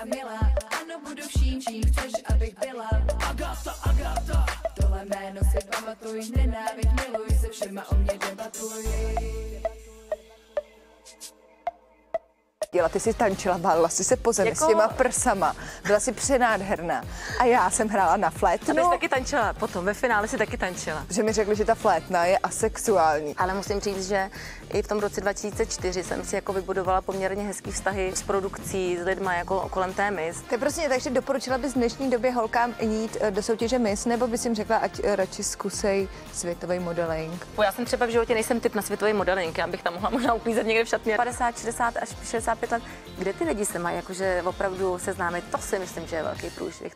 a milá. Ano, budu vším, čím chceš, abych byla. Agata, Agata. Tohle jméno si pamatuj, nenáviď, miluj se všema o mě debatuj. Děla, ty jsi tančila, bálila jsi se po zemi Jako- s těma prsama, byla si přenádherná. A já jsem hrála na A ty jsi flétnu, taky tančila, potom ve finále si taky tančila. že mi řekli, že ta flétna je asexuální. Ale musím říct, že i v tom roce 2004 jsem si jako vybudovala poměrně hezký vztahy s produkcí, s lidma jako kolem té mis. Tak prostě, takže doporučila bys v dnešní době holkám jít eh, do soutěže Miss, nebo bys jim řekla, ať eh, radši zkusej světový modeling? Já jsem třeba v životě nejsem typ na světový modeling, já bych tam mohla možná uklízet někde v šatně 50, 60 až 65 let. Kde ty lidi se mají jakože opravdu seznámit, to si myslím, že je velký průšvih.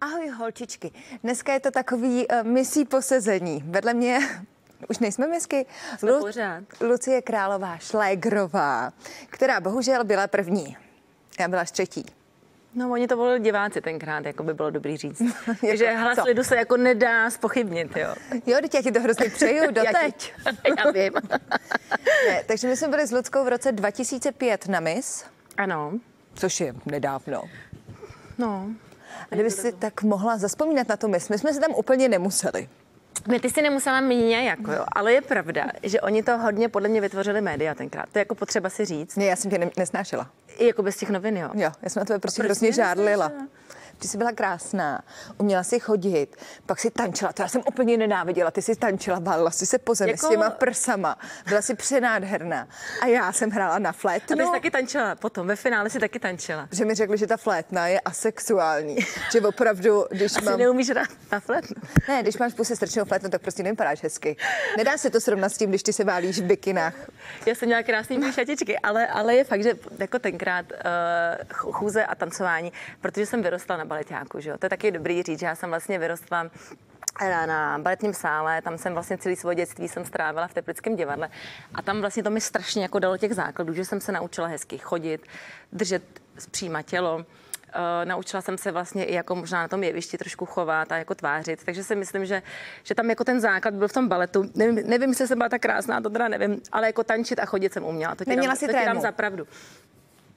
Ahoj holčičky, dneska je to takový uh, misí posezení. Vedle mě už nejsme misky. Jsme pořád. Lucie Králová Šlégrová, která bohužel byla první. Já byla třetí. No, oni to volili diváci tenkrát, jako by bylo dobrý říct. Takže Jako hlas co? lidu se jako nedá spochybnit, jo. Jo, teď já ti to hrozně přeju, doteď. Já vím. Ne, takže my jsme byli s Luckou v roce 2005 na Miss, Ano. což je nedávno. No. A kdyby si tak mohla zaspomínat na tu Miss, my jsme se tam úplně nemuseli. Ne, ty si nemusela mít jako jo, ale je pravda, že oni to hodně podle mě vytvořili média tenkrát. To je jako potřeba si říct. Ne, já jsem tě ne- nesnášela. I jako bez těch novin, jo. Jo, já jsem na tebe prostě hrozně mě žádlila. nesnášela? Ty jsi byla krásná, uměla si chodit, pak si tančila, to já jsem úplně nenáviděla, ty jsi tančila, bálila si se po zemi Jako- s těma prsama, byla si přenádherná. A já jsem hrála na A ty flétnu, jsi taky tančila, potom ve finále si taky tančila. že mi řekli, že ta flétna je asexuální, že opravdu, když Asi mám... neumíš hrát na flétnu. Ne, když máš puse strčenou flétnu, tak prostě nevypadáš hezky. Nedá se to srovnat s tím, když ty se válíš v bikinách. Já jsem měla krásný šatičky, ale, ale je fakt, že jako tenkrát uh, chůze a tancování, protože jsem vyrostla na baletáku, že jo. To je taky dobrý říct, že já jsem vlastně vyrostla na, na baletním sále, tam jsem vlastně celý svoje dětství jsem strávila v Teplickém divadle a tam vlastně to mi strašně jako dalo těch základů, že jsem se naučila hezky chodit, držet zpříma tělo, Uh, naučila jsem se vlastně i jako možná na tom jevišti trošku chovat a jako tvářit, takže si myslím, že, že tam jako ten základ byl v tom baletu. Nevím, nevím, jestli jsem byla tak krásná, to teda nevím, ale jako tančit a chodit jsem uměla. To ti Neměla dám, jsi to ti dám za pravdu.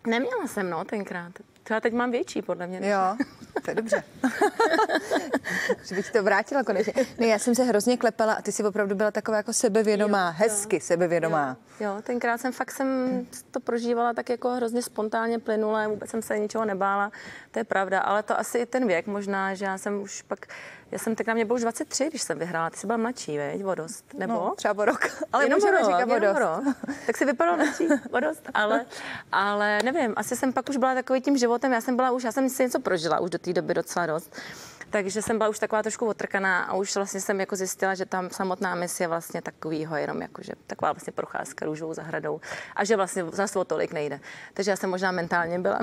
Neměla jsem, no, tenkrát. Třeba teď mám větší, podle mě. než- Jo, to je dobře. že bych to vrátila konečně. Ne, já jsem se hrozně klepala a ty jsi opravdu byla taková jako sebevědomá, hezky sebevědomá. Jo, tenkrát jsem fakt jsem to prožívala tak jako hrozně spontánně, plynule, vůbec jsem se ničeho nebála, to je pravda, ale to asi i ten věk možná, že já jsem už pak, já jsem tak na mě bylo už 23, když jsem vyhrála, ty jsi byla mladší, veď, o dost, nebo? No, třeba o rok, ale jenom můžeme o rok, jenom o dost. rok. Tak si vypadala mladší, o dost, ale, ale nevím, asi jsem pak už byla takový tím životem, já jsem byla už, já jsem si něco prožila už do té doby docela dost. Takže jsem byla už taková trošku otrkaná a už vlastně jsem jako zjistila, že tam samotná mis je vlastně takovýho jenom jako, že taková vlastně procházka růžovou zahradou a že vlastně zase o tolik nejde. Takže já jsem možná mentálně byla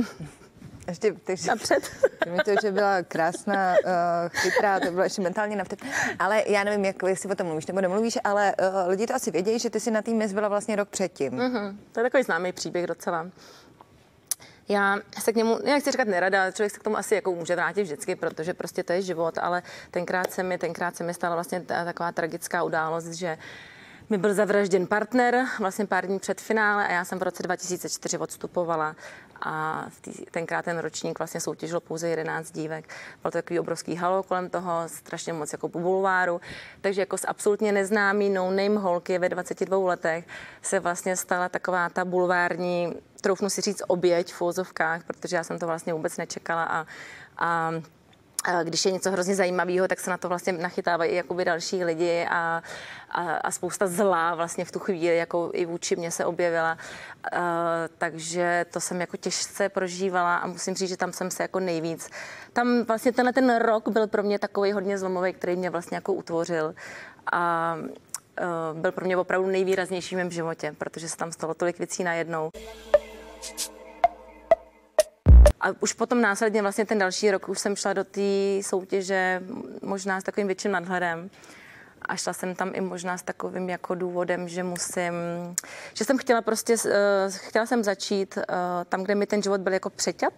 Ještě, takže, napřed. to, že byla krásná, uh, chytrá, to bylo ještě mentálně navtep. Ale já nevím, jak, jestli o tom mluvíš nebo nemluvíš, ale uh, lidi to asi vědějí, že ty si na té mis byla vlastně rok předtím. Mhm, To je takový známý příběh docela. Já se k němu, já chci říkat nerada, člověk se k tomu asi jako může vrátit vždycky, protože prostě to je život, ale tenkrát se mi, tenkrát se mi stala vlastně ta, taková tragická událost, že mi byl zavražděn partner vlastně pár dní před finále a já jsem v roce 2004 odstupovala a v tý, tenkrát ten ročník vlastně soutěžil pouze 11 dívek. Byl to takový obrovský halo kolem toho, strašně moc jako po takže jako s absolutně neznámý no-name holky ve 22 letech se vlastně stala taková ta bulvární, troufnu si říct oběť v úzovkách, protože já jsem to vlastně vůbec nečekala a a když je něco hrozně zajímavého, tak se na to vlastně nachytávají jakoby další lidi a, a, a spousta zla vlastně v tu chvíli jako i vůči mě se objevila. Uh, takže to jsem jako těžce prožívala a musím říct, že tam jsem se jako nejvíc. Tam vlastně tenhle ten rok byl pro mě takový hodně zlomový, který mě vlastně jako utvořil a uh, byl pro mě opravdu nejvýraznější v mém životě, protože se tam stalo tolik věcí najednou. A už potom následně vlastně ten další rok už jsem šla do té soutěže možná s takovým větším nadhledem. A šla jsem tam i možná s takovým jako důvodem, že musím, že jsem chtěla prostě, uh, chtěla jsem začít uh, tam, kde mi ten život byl jako přeťat.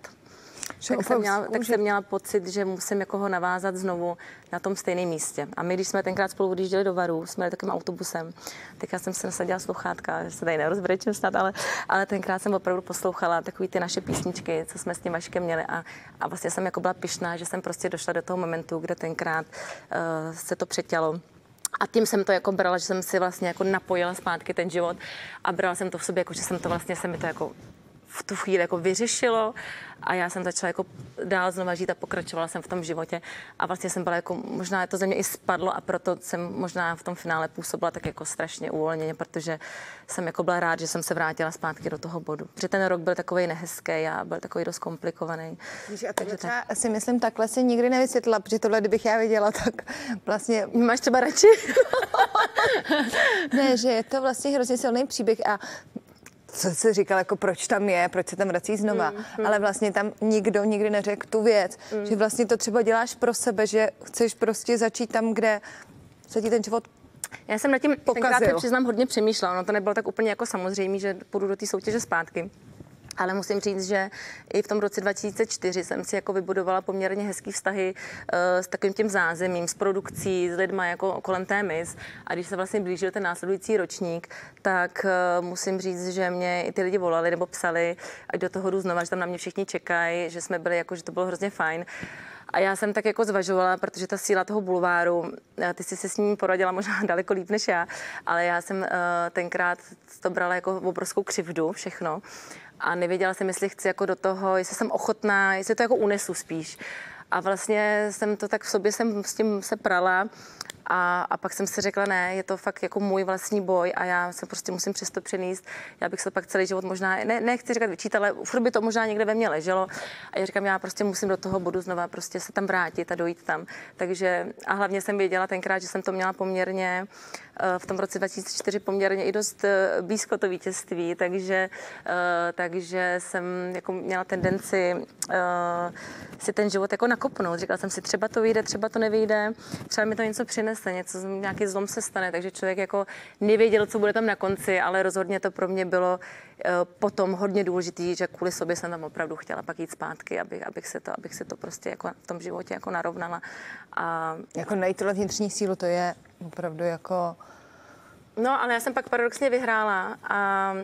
Tak jsem, měla, tak jsem měla pocit, že musím jako ho navázat znovu na tom stejném místě. A my, když jsme tenkrát spolu odjížděli do Varu, jsme jeli takovým autobusem, tak já jsem se nasadila sluchátka, že se tady nerozbrečím snad, ale, ale tenkrát jsem opravdu poslouchala takový ty naše písničky, co jsme s tím Vaškem měli a, a vlastně jsem jako byla pišná, že jsem prostě došla do toho momentu, kde tenkrát uh, se to přetělo. A tím jsem to jako brala, že jsem si vlastně jako napojila zpátky ten život a brala jsem to v sobě, jako že jsem to vlastně, se mi to jako v tu chvíli jako vyřešilo a já jsem začala jako dál znova žít a pokračovala jsem v tom životě a vlastně jsem byla jako, možná to ze mě i spadlo a proto jsem možná v tom finále působila tak jako strašně uvolněně, protože jsem jako byla rád, že jsem se vrátila zpátky do toho bodu. Protože ten rok byl takový nehezký a byl takový dost komplikovaný. a Takže třeba tak... si myslím, takhle si nikdy nevysvětlila, protože tohle, kdybych já viděla, tak vlastně... Máš třeba radši? ne, že je to vlastně hrozně silný příběh a co jsi říkal, jako proč tam je, proč se tam vrací znova, mm, mm. ale vlastně tam nikdo nikdy neřekl tu věc, mm. že vlastně to třeba děláš pro sebe, že chceš prostě začít tam, kde se ti ten život já jsem nad tím pokazil. tenkrát, přiznám, hodně přemýšlela. No to nebylo tak úplně jako samozřejmé, že půjdu do té soutěže zpátky. Ale musím říct, že i v tom roce 2004 jsem si jako vybudovala poměrně hezký vztahy uh, s takovým tím zázemím, s produkcí, s lidmi jako kolem té mis. A když se vlastně blížil ten následující ročník, tak uh, musím říct, že mě i ty lidi volali nebo psali, ať do toho jdu znova, že tam na mě všichni čekají, že jsme byli jako, že to bylo hrozně fajn. A já jsem tak jako zvažovala, protože ta síla toho bulváru, eh, ty jsi se s ním poradila možná daleko líp než já, ale já jsem tenkrát to brala jako obrovskou křivdu všechno a nevěděla jsem, jestli chci jako do toho, jestli jsem ochotná, jestli to jako unesu spíš. A vlastně jsem to tak v sobě jsem s tím se prala a, a pak jsem si řekla, ne, je to fakt jako můj vlastní boj a já se prostě musím přesto přenést. Já bych se pak celý život možná, ne, nechci říkat vyčítat, ale furt by to možná někde ve mně leželo. A já říkám, já prostě musím do toho bodu znova prostě se tam vrátit a dojít tam. Takže a hlavně jsem věděla tenkrát, že jsem to měla poměrně v tom roce 2004 poměrně i dost eh, blízko to vítězství, takže, eh, takže jsem jako měla tendenci si ten život jako nakopnout. Říkala jsem si, třeba to vyjde, třeba to nevyjde, třeba mi to něco přinese něco, nějaký zlom se stane, takže člověk jako nevěděl, co bude tam na konci, ale rozhodně to pro mě bylo potom hodně důležitý, že kvůli sobě jsem tam opravdu chtěla pak jít zpátky, abych, abych, se to, abych se to prostě jako v tom životě jako narovnala. A... Jako najít tohle vnitřní sílu, to je opravdu jako... No, ale já jsem pak paradoxně vyhrála a,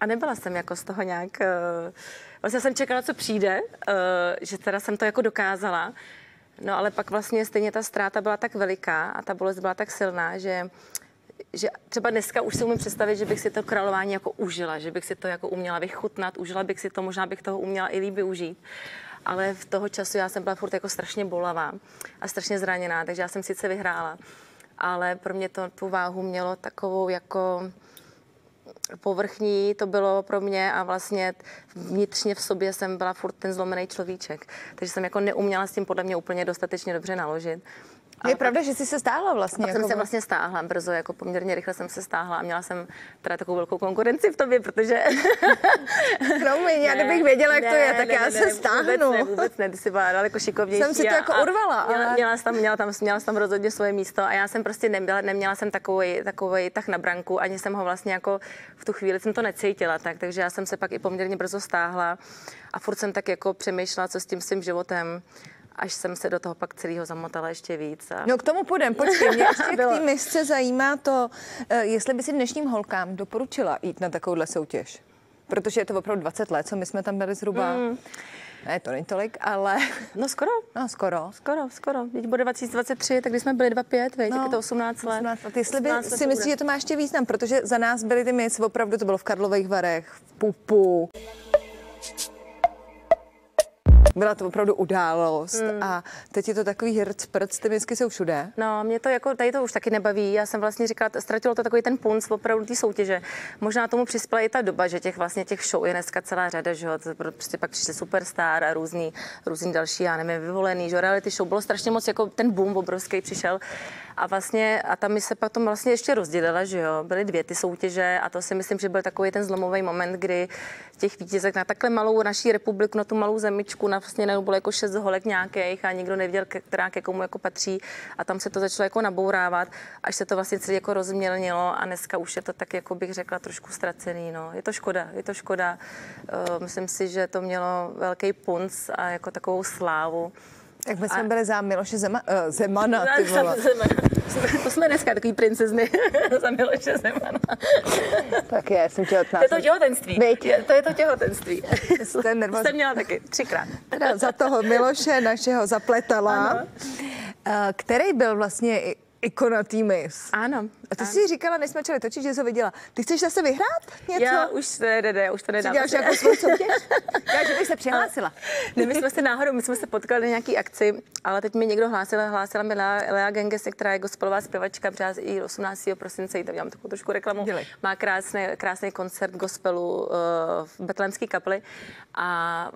a nebyla jsem jako z toho nějak... Uh, vlastně jsem čekala, co přijde, uh, že teda jsem to jako dokázala. No ale pak vlastně stejně ta ztráta byla tak veliká a ta bolest byla tak silná, že že třeba dneska už si umím představit, že bych si to králování jako užila, že bych si to jako uměla vychutnat, užila bych si to, možná bych toho uměla i líbí užít. Ale v toho času já jsem byla furt jako strašně bolavá a strašně zraněná, takže já jsem sice vyhrála, ale pro mě to tu váhu mělo takovou jako povrchní to bylo pro mě a vlastně vnitřně v sobě jsem byla furt ten zlomený človíček. Takže jsem jako neuměla s tím podle mě úplně dostatečně dobře naložit. Je pravda, že jsi se stáhla vlastně. Pak jako jsem se vlastně stáhla brzo, jako poměrně rychle jsem se stáhla a měla jsem teda takovou velkou konkurenci v tobě, protože... Promiň, já kdybych věděla, jak ne, to je, tak ne, já ne, se stáhnu. Vůbec ne, vůbec ne, ty jsi byla daleko šikovnější. Jsem si to jako urvala. Ale... Měla, měla, tam, měla, tam, měla tam rozhodně svoje místo a já jsem prostě neměla, neměla jsem takový, takový tak na branku, ani jsem ho vlastně jako v tu chvíli jsem to necítila, tak, takže já jsem se pak i poměrně brzo stáhla a furt jsem tak jako přemýšlela, co s tím svým životem až jsem se do toho pak celého zamotala ještě víc. A... No k tomu půjdem, počkej, mě ještě k té misce zajímá to, eh, jestli by si dnešním holkám doporučila jít na takovouhle soutěž. Protože je to opravdu 20 let, co my jsme tam byli zhruba. Mm. Ne, to není tolik, ale... No skoro. No skoro. Skoro, skoro. Teď bude 2023, tak když jsme byli 2,5, veď, no, tak je to 18 let. 18 let. Jestli by si myslíš, že to má ještě význam, protože za nás byly ty mis, opravdu to bylo v Karlových Varech, v Pupu. Byla to opravdu událost mm. a teď je to takový hrc prc, ty misky jsou všude. No, mě to jako, tady to už taky nebaví. Já jsem vlastně říkala, ztratilo to takový ten punc opravdu té soutěže. Možná tomu přispěla i ta doba, že těch vlastně těch show je dneska celá řada, že jo, prostě pak přišli superstar a různý, různý další, já nevím, vyvolený, že reality show bylo strašně moc, jako ten boom obrovský přišel. A vlastně, a tam mi se potom vlastně ještě rozdělila, že jo, byly dvě ty soutěže a to si myslím, že byl takový ten zlomový moment, kdy těch vítězek na takhle malou naší republiku, na tu malou zemičku, na vlastně najednou bylo jako šest holek nějakých a nikdo nevěděl, která ke komu jako patří a tam se to začalo jako nabourávat, až se to vlastně celé jako rozmělnilo a dneska už je to tak, jako bych řekla, trošku ztracený. No. Je to škoda, je to škoda. Uh, myslím si, že to mělo velký punc a jako takovou slávu. Jak my jsme byli za Miloše Zema, uh, Zemana, ty vole. To jsme dneska takový princezny za Miloše Zemana. Tak je, jsem těhotná. To je to těhotenství. Je- To je to těhotenství. Jste nervózní. Jste měla taky třikrát. Teda za toho Miloše našeho zapletala, eh, který byl vlastně ikona týmy. Ano. A ty jsi říkala, než jsme začali točit, že jsi ho viděla. Ty chceš zase vyhrát něco? Já už ne, ne, ne, už to nedám. děláš jako svou soutěž? Já, že bych se přihlásila. Ne, my jsme se náhodou, my jsme se potkali na nějaký akci, ale teď mi někdo hlásil, hlásila mi Lea, Lea Gengese, která je gospelová zpěvačka, přijela i 18. prosince, jí tam dělám takovou trošku reklamu. Dělej. Má krásný, krásný koncert gospelu uh, v Betlémské kapli a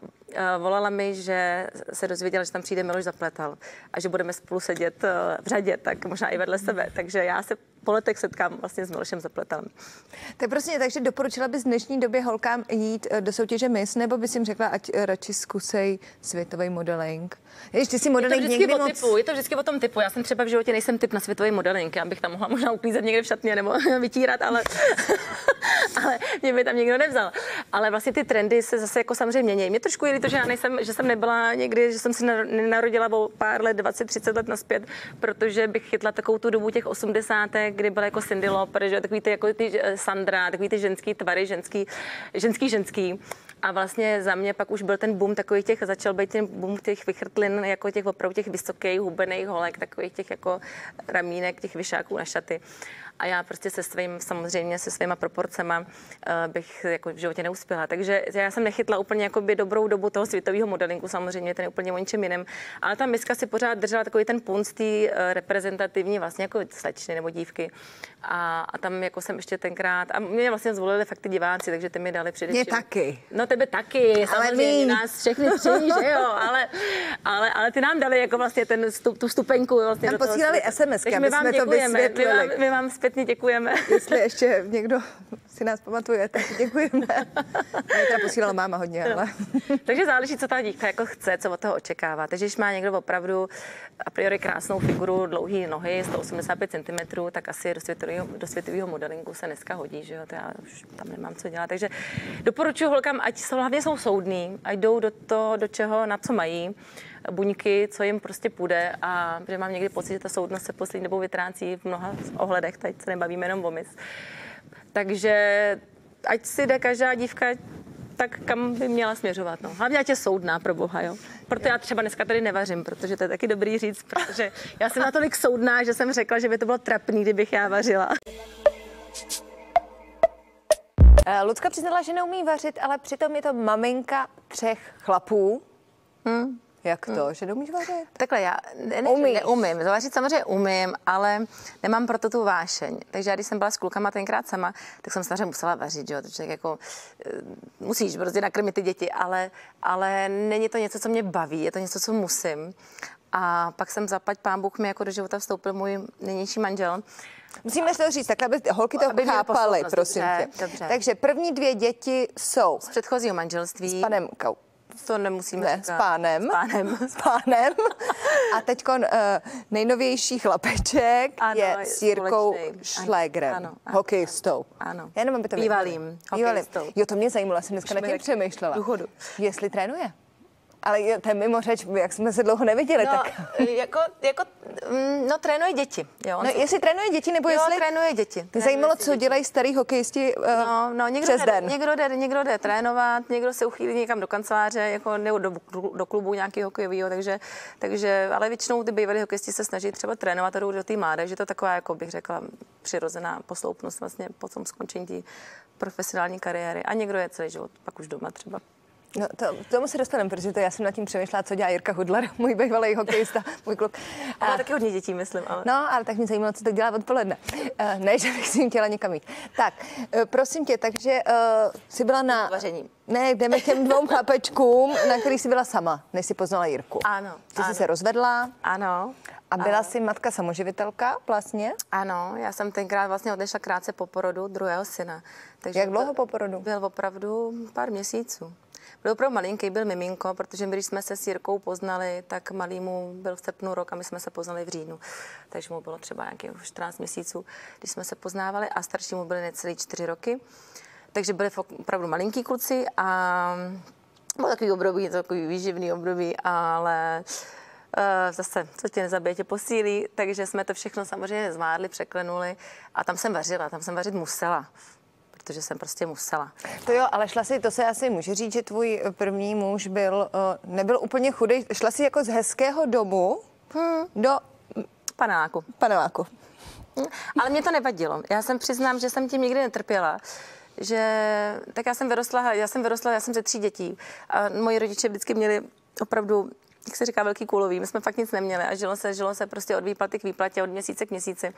volala mi, že se dozvěděla, že tam přijde Miloš Zapletal a že budeme spolu sedět uh, v řadě, tak možná i vedle sebe. Takže já se po letech setkám vlastně s Milošem Zapletalem. Tak prostě, takže doporučila bys v dnešní době holkám jít eh, do soutěže Miss, nebo bys jim řekla, ať eh, radši zkusej světový modeling? Jež ty si Je to modeling vždycky o moc... typu, je to vždycky o tom typu. Já jsem třeba v životě nejsem typ na světový modeling, abych tam mohla možná uklízet někde v šatně nebo vytírat, ale, ale mě by tam nikdo nevzal. Ale vlastně ty trendy se zase jako samozřejmě mění. Mě trošku je líto, že já nejsem, že jsem nebyla někdy, že jsem se nar- narodila o pár let, 20-30 let naspět, protože bych chytla takovou tu dobu těch 80. kdy byla jako Cindy Lauper, že takový ty, jako ty eh, Sandra, takový ty ženský tvary, ženský, ženský, ženský. A vlastně za mě pak už byl ten boom takových těch, začal být ten boom těch vychrtlin, jako těch opravdu těch vysokých, hubených holek, takových těch jako ramínek, těch vyšáků na šaty. A já prostě se svým, samozřejmě se svýma proporcema uh, bych jako v životě neuspěla. Takže já jsem nechytla úplně jakoby dobrou dobu toho světového modelingu, samozřejmě ten je úplně o něčem jiném. Ale ta miska si pořád držela takový ten punc té uh, reprezentativní vlastně jako slečny nebo dívky. A, a, tam jako jsem ještě tenkrát, a mě vlastně zvolili fakt ty diváci, takže ty mi dali především. Mě taky. No tebe taky, Ale samozřejmě míň. nás všechny tři, že jo, ale, ale, ale ty nám dali jako vlastně ten stup, tu stupenku vlastně Nám posílali. SMSky, Takže aby my vám jsme to děkujeme, my vám, my vám zpětně děkujeme. Jestli ještě někdo si nás pamatuje, tak děkujeme. Mě teda posílala máma hodně, ale... Takže záleží, co ta dívka jako chce, co od toho očekává. Takže když má někdo opravdu a priori krásnou figuru, dlouhé nohy, 185 cm, tak asi do světového, do světového modelingu se dneska hodí, že jo, to já už tam nemám co dělat. Takže doporučuji holkám, ať hlavně jsou soudní, ať jdou do toho, do čeho, na co mají buňky, co jim prostě půjde a že mám někdy pocit, že ta soudnost se poslední dobou vytrácí v mnoha ohledech, teď se nebavíme jenom o mis. Takže ať si jde každá dívka tak kam by měla směřovat. No. Hlavně ať je soudná pro boha, jo. Proto já třeba dneska tady nevařím, protože to je taky dobrý říct, protože já jsem natolik soudná, že jsem řekla, že by to bylo trapný, kdybych já vařila. Eh, Lucka přiznala, že neumí vařit, ale přitom je to maminka třech chlapů. Hmm. Jak to, že neumíš vařit? Takhle, já ne, ne, Umíš. neumím. Zavařit samozřejmě umím, ale nemám proto tu vášeň. Takže já, když jsem byla s klukama tenkrát sama, tak jsem samozřejmě musela vařit, že jo. Člověk jako, eh, musíš prostě nakrmit ty děti, ale, ale není to něco, co mě baví, je to něco, co musím. A pak jsem zaplať pán Bůh mi jako do života vstoupil můj nynější manžel. Musíme to říct, tak aby holky to Aby chápaly, prosím dobře, tě. dobře. Takže první dvě děti jsou Z předchozího manželství. s panem Kau. To nemusíme Ne, říkat. s pánem. S pánem. S pánem. A teď uh, nejnovější chlapeček Ano, je s Jirkou Šlégrem, ano, ano, hokejistou. ano. Já nevím, aby to Bývalým hokejistou. Jo, to mě zajímalo, jsem dneska nad mi tím přemýšlela. důchodu. Jestli trénuje. Ale je- to je mimo řeč, jak jsme se dlouho neviděli, No, tak... jako, jako, mm, no, trénuje děti. Jo, No, jestli trénuje děti, nebo jo, jestli... trénuje děti. Mě trénuje zajímalo, co děti. dělají starý hokejisti uh, No, no, někdo, přes jde, den. někdo, jde, někdo jde trénovat, někdo se uchýlí někam do kanceláře, jako nebo do, do klubu nějakého hokejového, takže, takže, ale většinou ty bývalí hokejisti se snaží třeba trénovat a jdou do té mládeže, že to taková, jako bych řekla, přirozená posloupnost vlastně po tom skončení profesionální kariéry. A někdo je celý život pak už doma třeba. No, to, k tomu se dostaneme, protože to já jsem nad tím přemýšlela, co dělá Jirka Hudler, můj bývalý hokejista, můj kluk. A má taky hodně dětí, myslím, ale... No, ale tak mě zajímalo, co to dělá odpoledne. Uh, ne, že bych s ním chtěla někam jít. Tak, uh, prosím tě, takže uh, jsi byla na... Vaření. Ne, jdeme k těm dvou chlapečkům, na který jsi byla sama, než jsi poznala Jirku. Ano, Ty ano. jsi se rozvedla Ano. a byla jsi matka samoživitelka vlastně. Ano, já jsem tenkrát vlastně odešla krátce po porodu druhého syna. Takže Jak dlouho po porodu? Byl opravdu pár měsíců. Byl opravdu malinký, byl miminko, protože my, když jsme se s Jirkou poznali, tak malýmu byl v srpnu rok a my jsme se poznali v říjnu. Takže mu bylo třeba nějakých 14 měsíců, když jsme se poznávali a staršímu byly necelý 4 roky. Takže byli opravdu malinký kluci a bylo takový období, takový výživný období, ale Uh, zase, co tě nezabije, tě posílí, takže jsme to všechno samozřejmě zvládli, překlenuli a tam jsem vařila, tam jsem vařit musela protože jsem prostě musela. To jo, ale šla si, to se asi může říct, že tvůj první muž byl, uh, nebyl úplně chudý, šla si jako z hezkého domu hmm. do... Paneláku. Paneláku. Hmm. Ale mě to nevadilo. Já jsem přiznám, že jsem tím nikdy netrpěla že tak já jsem vyrostla, já jsem vyrostla, já jsem ze tří dětí a moji rodiče vždycky měli opravdu jak se říká, velký kulový. My jsme fakt nic neměli a žilo se, žilo se prostě od výplaty k výplatě, od měsíce k měsíci.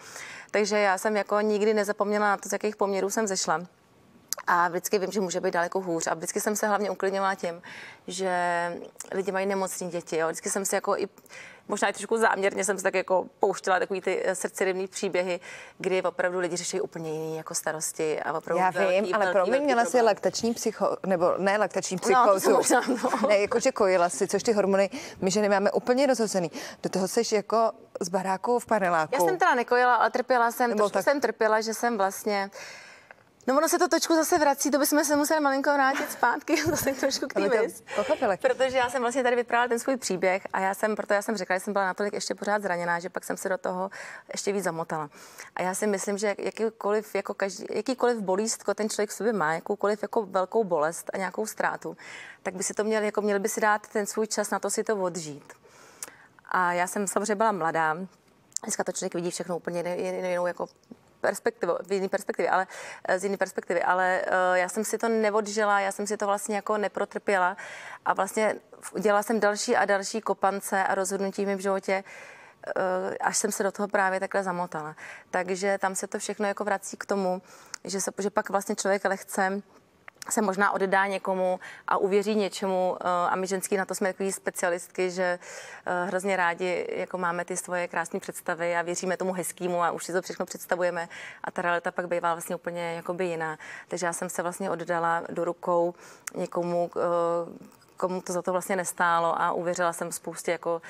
Takže já jsem jako nikdy nezapomněla na to, z jakých poměrů jsem zešla. A vždycky vím, že může být daleko hůř. A vždycky jsem se hlavně uklidňovala tím, že lidi mají nemocní děti. Jo. Vždycky jsem si jako i možná i trošku záměrně jsem se tak jako pouštěla takový ty eh, srdcerivný příběhy, kdy opravdu lidi řeší úplně jiné jako starosti a opravdu Já velký, vím, ale pro mě měla si laktační psycho, nebo ne laktační psychózu. No, možná, no. Ne, jakože kojila si, což ty hormony my ženy máme úplně rozhozený. Do toho seš jako z baráku v paneláku. Já jsem teda nekojila, ale trpěla jsem, trošku tak... jsem trpěla, že jsem vlastně No ono se to točku zase vrací, to bychom se museli malinko vrátit zpátky, zase trošku k té Protože já jsem vlastně tady vyprávěla ten svůj příběh a já jsem, proto já jsem řekla, že jsem byla natolik ještě pořád zraněná, že pak jsem se do toho ještě víc zamotala. A já si myslím, že jakýkoliv, jako každý, jakýkoliv bolístko ten člověk v sobě má, jakoukoliv jako velkou bolest a nějakou ztrátu, tak by si to měl, jako měl by si dát ten svůj čas na to si to odžít. A já jsem samozřejmě byla mladá, Dneska to člověk vidí všechno úplně jinou jako perspektivu, v jiné perspektivě, ale eh, z jiné perspektivy, ale uh, já jsem si to neodžila, já jsem si to vlastně jako neprotrpěla a vlastně udělala jsem další a další kopance a rozhodnutí v životě, uh, až jsem se do toho právě takhle zamotala. Takže tam se to všechno jako vrací k tomu, že, se, že pak vlastně člověk lehce se možná oddá někomu a uvěří něčemu. Eh, a my ženský na to jsme takový specialistky, že eh, hrozně rádi jako máme ty svoje krásné představy a věříme tomu hezkému a už si to všechno představujeme. A ta realita pak bývá vlastně úplně jakoby jiná. Takže já jsem se vlastně oddala do rukou někomu, eh, komu to za to vlastně nestálo a uvěřila jsem spoustě jako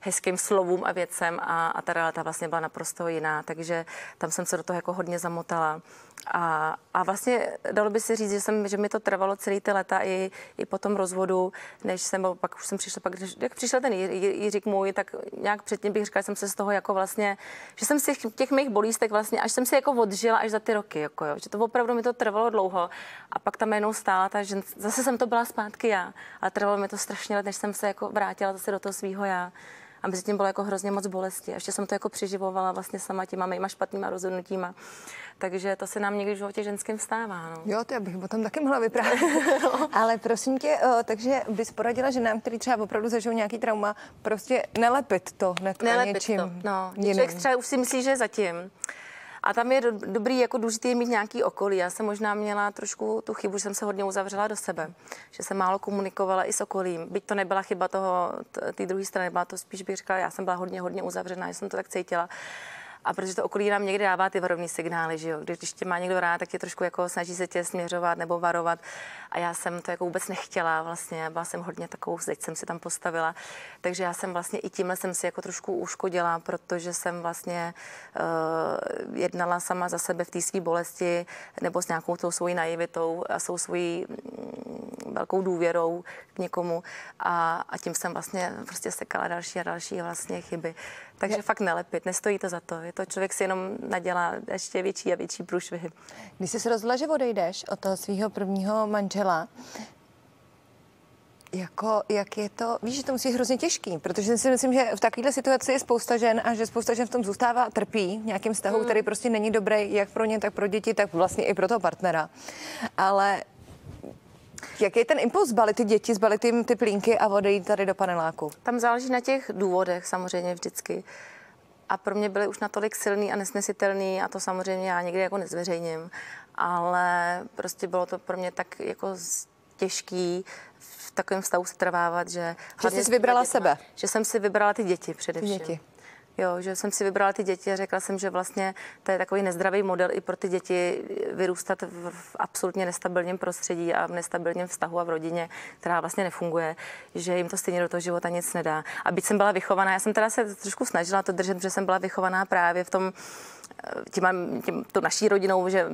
hezkým slovům a věcem a, a ta realita vlastně byla naprosto jiná, takže tam jsem se do toho jako hodně zamotala. A, a vlastně dalo by se říct, že, jsem, že mi to trvalo celý ty leta i, i po tom rozvodu, než jsem, pak už jsem přišla, pak, když, jak přišel ten Jiřík můj, tak nějak předtím bych říkala, že jsem se z toho jako vlastně, že jsem si těch mých bolístek vlastně, až jsem si jako odžila až za ty roky, jako jo, že to opravdu mi to trvalo dlouho. A pak tam jenom stála ta žen, zase jsem to byla zpátky já, ale trvalo mi to strašně let, než jsem se jako vrátila zase do toho svého já a mezi tím bylo jako hrozně moc bolesti. A ještě jsem to jako přiživovala vlastně sama těma mýma špatnýma rozhodnutíma. Takže to se nám někdy v životě ženským stává. No. Jo, to já bych o tom taky mohla vyprávět. no. Ale prosím tě, o, takže bys poradila že nám, který třeba opravdu zažil nějaký trauma, prostě nelepit to hned nelepit něčím to, no. Jiným. Člověk třeba už si myslí, že zatím. A tam je do, dobrý, jako důležitý mít nějaký okolí. Já jsem možná měla trošku tu chybu, že jsem se hodně uzavřela do sebe, že jsem málo komunikovala i s okolím. Byť to nebyla chyba toho, té druhé strany, byla to spíš bych říkala, já jsem byla hodně, hodně uzavřená, že jsem to tak cítila. A protože to okolí nám někdy dává ty varovné signály, že jo? Když, když tě má někdo rád, tak tě trošku jako snaží se tě směřovat nebo varovat. A já jsem to jako vůbec nechtěla vlastně, byla jsem hodně takovou zeď jsem si tam postavila. Takže já jsem vlastně i tímhle jsem si jako trošku uškodila, protože jsem vlastně uh, jednala sama za sebe v té své bolesti nebo s nějakou tou svojí naivitou a svou svojí mm, velkou důvěrou k někomu a, a tím jsem vlastně prostě sekala další a další vlastně chyby. Takže je. fakt nelepit, nestojí to za to. Je to člověk si jenom nadělá ještě větší a větší průšvihy. Když jsi se rozhodla, že odejdeš od toho svého prvního manžela, jako, jak je to, víš, že to musí být hrozně těžký, protože si myslím, že v takovéhle situaci je spousta žen a že spousta žen v tom zůstává trpí v nějakým vztahu, mm. který prostě není dobrý jak pro ně, tak pro děti, tak vlastně i pro toho partnera. Ale Jaký je ten impuls zbalit ty děti, zbalit jim ty plínky a odejít tady do paneláku? Tam záleží na těch důvodech samozřejmě vždycky. A pro mě byly už natolik silný a nesnesitelný a to samozřejmě já někdy jako nezveřejním, ale prostě bylo to pro mě tak jako těžký v takovém vztahu se trvávat, že... Že jsi vybrala dětma, sebe? Že jsem si vybrala ty děti především. Děti. Jo, že jsem si vybrala ty děti a řekla jsem, že vlastně to je takový nezdravý model i pro ty děti vyrůstat v, v absolutně nestabilním prostředí a v nestabilním vztahu a v rodině, která vlastně nefunguje, že jim to stejně do toho života nic nedá. A byť jsem byla vychovaná, já jsem teda se trošku snažila to držet, protože jsem byla vychovaná právě v tom, tím, tím, to naší rodinou, že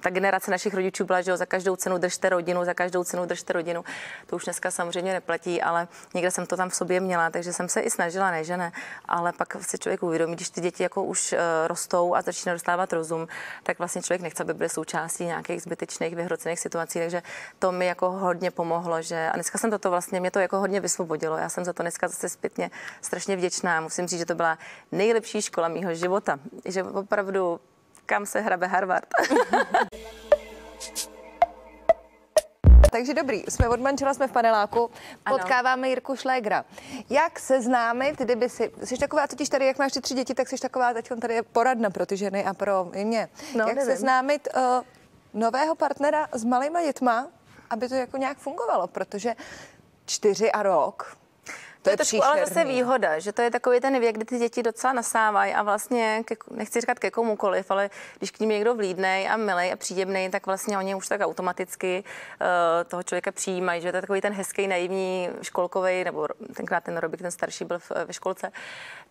ta generace našich rodičů byla, že jo, za každou cenu držte rodinu, za každou cenu držte rodinu. To už dneska samozřejmě neplatí, ale někde jsem to tam v sobě měla, takže jsem se i snažila, ne, že ne. Ale pak si člověk uvědomí, když ty děti jako už uh, rostou a začínají dostávat rozum, tak vlastně člověk nechce, aby byly součástí nějakých zbytečných, vyhrocených situací. Takže to mi jako hodně pomohlo, že a dneska jsem toto vlastně, mě to jako hodně vysvobodilo. Já jsem za to dneska zase zpětně strašně vděčná. Musím říct, že to byla nejlepší škola mého života. Že opravdu kam se hrabe Harvard. Takže dobrý, jsme od manžela, jsme v paneláku, ano. potkáváme Jirku Šlégra. Jak se známe, kdyby si, jsi taková totiž tady, jak máš ty tři děti, tak jsi taková, teď tady je poradna pro ty ženy a pro mě. No, jak nevím. se známit uh, nového partnera s malýma dětma, aby to jako nějak fungovalo, protože čtyři a rok, to je, to trošku ale zase výhoda, že to je takový ten věk, kdy ty děti docela nasávají a vlastně, ke, nechci říkat ke komukoliv, ale když k ním někdo vlídnej a milej a příjemný, tak vlastně oni už tak automaticky uh, toho člověka přijímají, že to je takový ten hezký, naivní školkový, nebo tenkrát ten Robik, ten starší byl v, ve školce,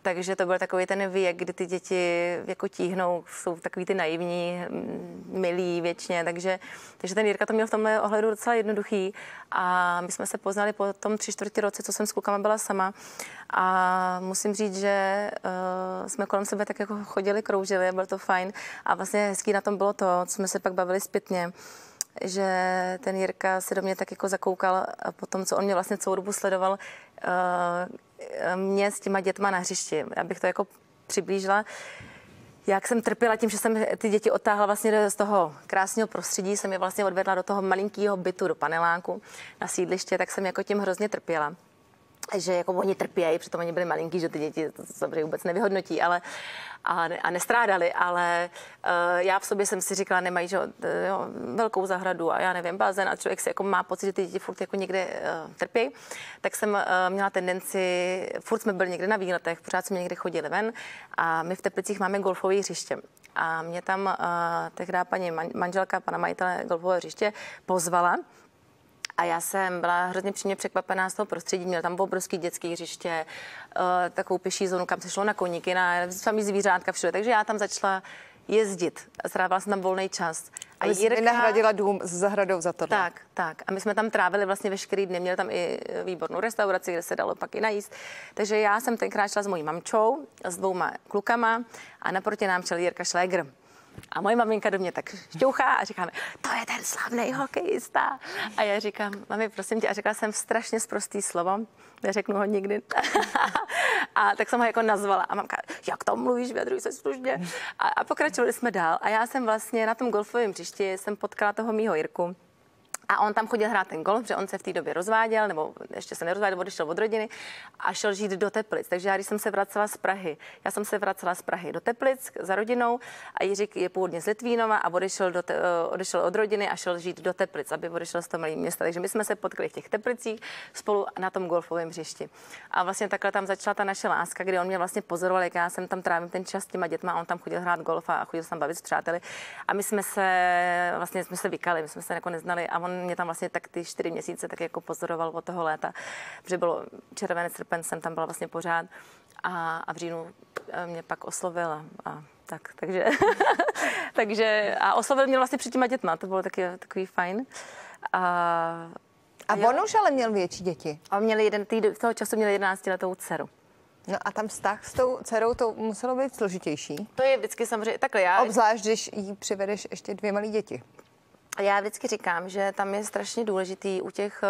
takže to byl takový ten věk, kdy ty děti jako tíhnou, jsou takový ty naivní, milí věčně, takže, takže ten Jirka to měl v tomhle ohledu docela jednoduchý. A my jsme se poznali po tom tři čtvrtě roce, co jsem s klukama byla sama. A musím říct, že uh, jsme kolem sebe tak jako chodili, kroužili, bylo to fajn. A vlastně hezký na tom bylo to, co jsme se pak bavili zpětně, že ten Jirka se do mě tak jako zakoukal po tom, co on mě vlastně celou dobu sledoval, mě s těma dětma na hřišti, abych to jako přiblížila. Jak jsem trpěla tím, že jsem ty děti otáhla vlastně z toho krásného prostředí, jsem je vlastně odvedla do toho malinkého bytu, do paneláku na sídliště, tak jsem jako tím hrozně trpěla že jako oni trpějí, přitom oni byli malinký, že ty děti to samozřejmě vůbec nevyhodnotí, ale a, a nestrádali, ale uh, já v sobě jsem si říkala, nemají že, jo, velkou zahradu a já nevím, bazén a člověk si jako má pocit, že ty děti furt jako někde uh, trpí, tak jsem uh, měla tendenci, furt jsme byli někde na výletech, pořád jsme někde chodili ven a my v Teplicích máme golfové hřiště. A mě tam uh, tehdy paní manželka pana majitele golfové hřiště pozvala, a já jsem byla hrozně přímě překvapená z toho prostředí. Měl tam obrovský dětský hřiště, uh, takovou pěší zónu, kam se šlo na koníky, na samý zvířátka všude. Takže já tam začala jezdit. Strávala jsem tam volný čas. A Jirka... nahradila dům s zahradou za to. Tak, tak. A my jsme tam trávili vlastně veškerý dny. Měli tam i výbornou restauraci, kde se dalo pak i najíst. Takže já jsem tenkrát šla s mojí mamčou, s dvouma klukama a naproti nám čel Jirka Šléger. A moje maminka do mě tak šťouchá a říkáme, to je ten slavný hokejista. A já říkám, mami, prosím tě, a řekla jsem strašně zprostý slovo, neřeknu ho nikdy. a tak jsem ho jako nazvala. A mamka, jak to mluvíš, vyjadruj se služně. A, a pokračovali jsme dál. A já jsem vlastně na tom golfovém hřišti jsem potkala toho mýho Jirku, a on tam chodil hrát ten golf, protože on se v té době rozváděl, nebo ještě se nerozváděl, odešel od rodiny a šel žít do Teplic. Takže já, když jsem se vracela z Prahy, já jsem se vracela z Prahy do Teplic za rodinou a Jiřík je původně z Litvínova a odešel, do te, eh, odešel od rodiny a šel žít do Teplic, aby odešel z toho malého města. Takže my jsme se potkali v těch Teplicích spolu na tom golfovém hřišti. A vlastně takhle tam začala ta naše láska, kdy on mě vlastně pozoroval, jak já jsem tam trávím ten čas s těma dětma a on tam chodil hrát golf a chodil tam bavit s přáteli. A my jsme se vlastně jsme se vykali, my jsme se jako neznali a on mě tam vlastně tak ty čtyři měsíce tak jako pozoroval od toho léta, protože bylo červený srpen, jsem tam byla vlastně pořád a, a v říjnu eh, mě pak oslovil a, a tak, takže, takže a oslovil mě vlastně před těma dětma, to bylo taky, takový fajn. A, a on už ale měl větší děti. A měl jeden, tý, toho času měl 11 letou dceru. No a tam vztah s tou dcerou to muselo být složitější. To je vždycky samozřejmě takhle. Já... Obzvlášť, když jí přivedeš ještě dvě malé děti. Já vždycky říkám, že tam je strašně důležitý u těch,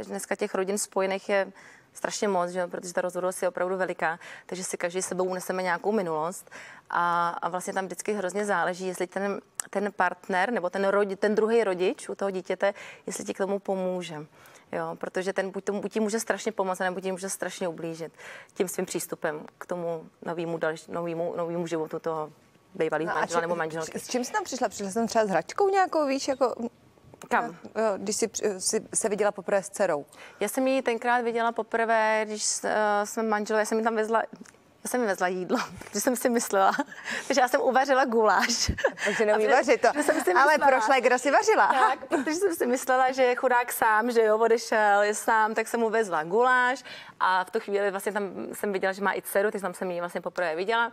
eh, dneska těch rodin spojených je strašně moc, že? protože ta rozhodovost je opravdu veliká, takže si každý sebou uneseme nějakou minulost a, a vlastně tam vždycky hrozně záleží, jestli ten, ten partner nebo ten, rodi, ten druhý rodič u toho dítěte, jestli ti k tomu pomůže. Jo, protože ten buď, tomu, buď ti může strašně pomoct, nebo ti může strašně ublížit tím svým přístupem k tomu novému, novému, novému životu toho bývalých no manžela nebo manželky. S čím jsi tam přišla? Přišla jsem třeba s hračkou nějakou, víš, jako... Kam? Když jsi, jsi se viděla poprvé s dcerou. Já jsem ji tenkrát viděla poprvé, když uh, jsme manželé, já jsem ji tam vezla Já jsem mi vezla jídlo, protože jsem si myslela, že já jsem uvařila guláš. Takže neumí vařit to. Jsem si Ale myslela- prošla, kdo si vařila. Tak, protože jsem si myslela, že je chudák sám, že jo, odešel, je sám, tak jsem mu vezla guláš a v tu chvíli vlastně tam jsem viděla, že má i dceru, takže tam jsem ji vlastně poprvé viděla.